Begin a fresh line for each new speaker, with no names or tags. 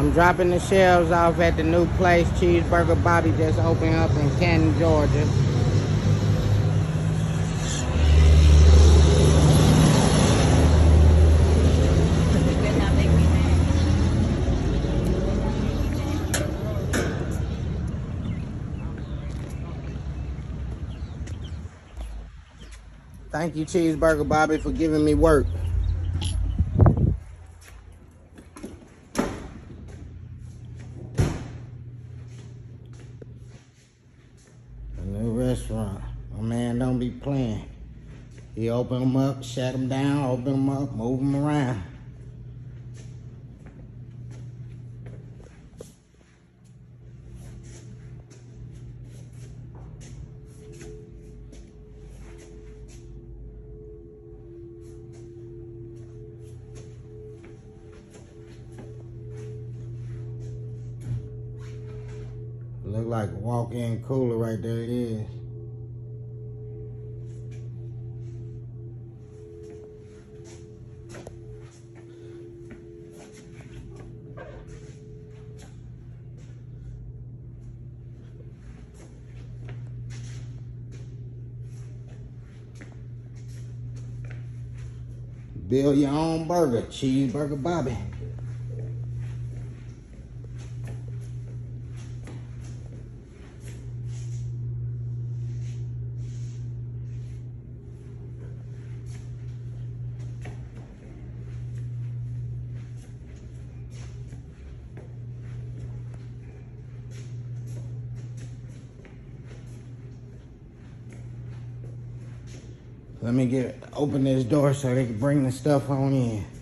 I'm dropping the shelves off at the new place Cheeseburger Bobby just opened up in Canton, Georgia. Thank you, Cheeseburger Bobby, for giving me work. A new restaurant. My man don't be playing. He open them up, shut them down, open them up, move them around. Look like a walk-in cooler right there it is. Build your own burger, Cheeseburger Bobby. Let me get open this door so they can bring the stuff on in.